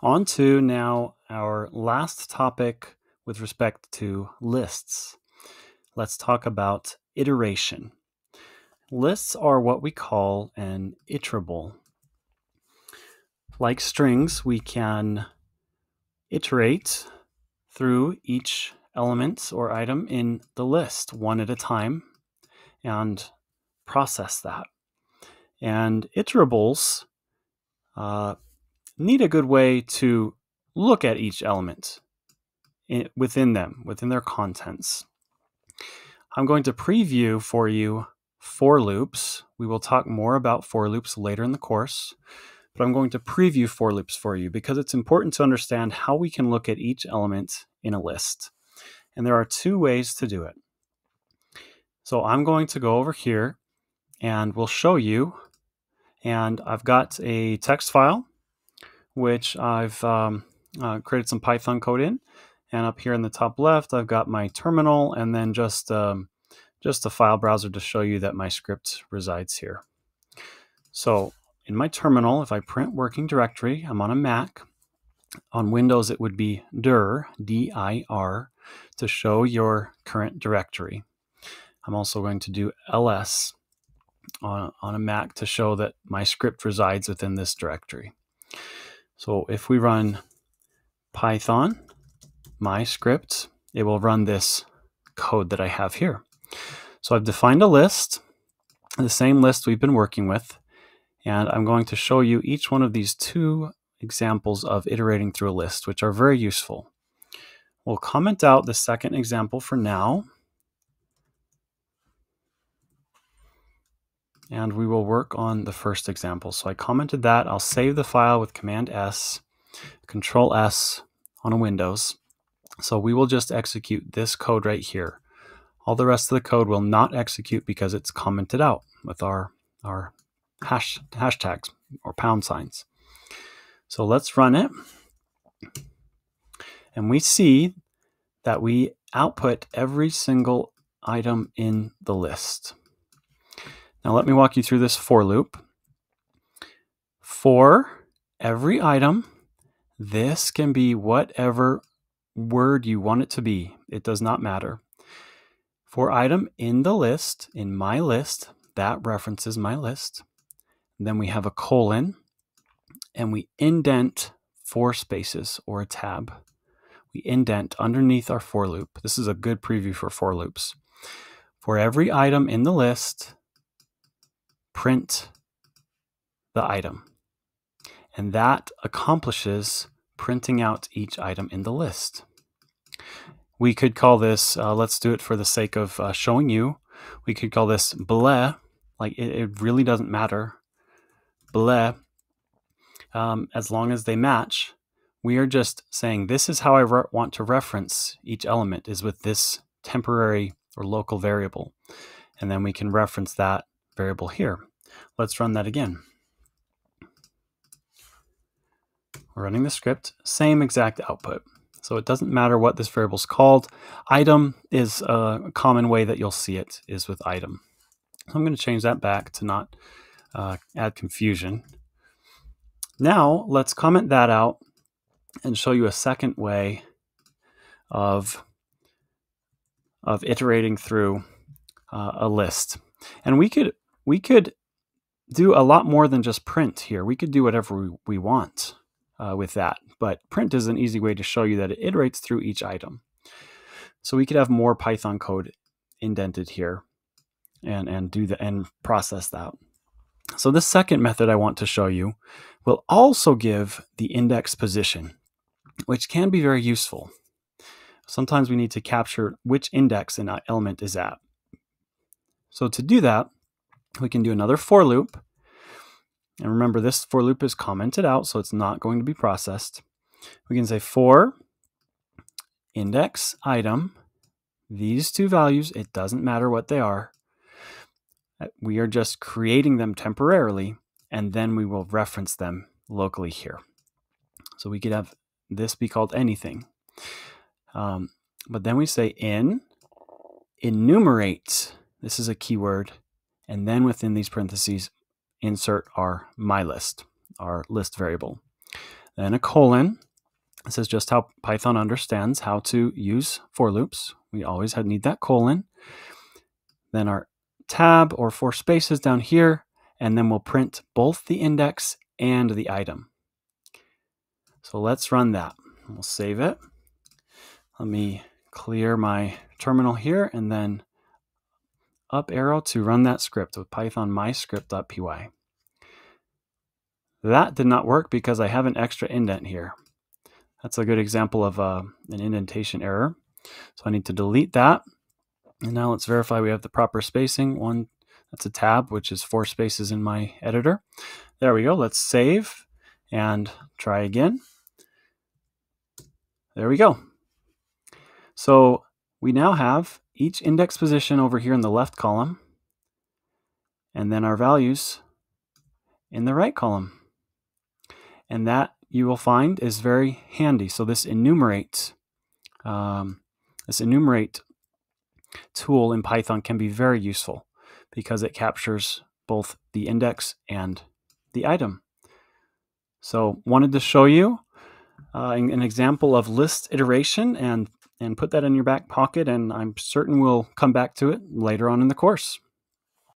On to now our last topic with respect to lists. Let's talk about iteration. Lists are what we call an iterable. Like strings, we can iterate through each element or item in the list one at a time and process that. And iterables uh, need a good way to look at each element within them, within their contents. I'm going to preview for you for loops. We will talk more about for loops later in the course, but I'm going to preview for loops for you because it's important to understand how we can look at each element in a list. And there are two ways to do it. So I'm going to go over here and we'll show you. And I've got a text file which I've um, uh, created some Python code in. And up here in the top left, I've got my terminal and then just, um, just a file browser to show you that my script resides here. So in my terminal, if I print working directory, I'm on a Mac. On Windows, it would be dir, D-I-R, to show your current directory. I'm also going to do ls on, on a Mac to show that my script resides within this directory. So if we run Python, my script, it will run this code that I have here. So I've defined a list, the same list we've been working with, and I'm going to show you each one of these two examples of iterating through a list, which are very useful. We'll comment out the second example for now. And we will work on the first example. So I commented that. I'll save the file with Command S, Control S on a Windows. So we will just execute this code right here. All the rest of the code will not execute because it's commented out with our, our hash, hashtags or pound signs. So let's run it. And we see that we output every single item in the list. Now let me walk you through this for loop. For every item, this can be whatever word you want it to be. It does not matter. For item in the list, in my list, that references my list. Then we have a colon and we indent four spaces or a tab. We indent underneath our for loop. This is a good preview for for loops. For every item in the list, print the item. And that accomplishes printing out each item in the list. We could call this, uh, let's do it for the sake of uh, showing you, we could call this bleh, like it, it really doesn't matter, bleh, um, as long as they match. We are just saying this is how I want to reference each element is with this temporary or local variable. And then we can reference that variable here. Let's run that again. We're running the script, same exact output. So it doesn't matter what this variable is called. Item is a common way that you'll see it is with item. So I'm going to change that back to not uh, add confusion. Now let's comment that out and show you a second way of, of iterating through uh, a list. And we could we could do a lot more than just print here. We could do whatever we, we want uh, with that, but print is an easy way to show you that it iterates through each item. So we could have more Python code indented here and, and do the and process that. So this second method I want to show you will also give the index position, which can be very useful. Sometimes we need to capture which index an element is at. So to do that, we can do another for loop. And remember, this for loop is commented out, so it's not going to be processed. We can say for index item, these two values, it doesn't matter what they are. Uh, we are just creating them temporarily, and then we will reference them locally here. So we could have this be called anything. Um, but then we say in enumerate. This is a keyword and then within these parentheses, insert our my list, our list variable. then a colon. This is just how Python understands how to use for loops. We always need that colon. Then our tab or four spaces down here, and then we'll print both the index and the item. So let's run that. We'll save it. Let me clear my terminal here and then up arrow to run that script with python myscript.py. That did not work because I have an extra indent here. That's a good example of uh, an indentation error. So I need to delete that. And now let's verify we have the proper spacing. One, that's a tab, which is four spaces in my editor. There we go. Let's save and try again. There we go. So we now have each index position over here in the left column, and then our values in the right column. And that you will find is very handy. So this enumerate, um, this enumerate tool in Python can be very useful because it captures both the index and the item. So wanted to show you uh, an example of list iteration and and put that in your back pocket and I'm certain we'll come back to it later on in the course.